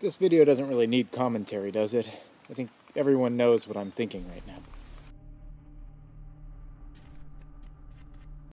This video doesn't really need commentary, does it? I think everyone knows what I'm thinking right now.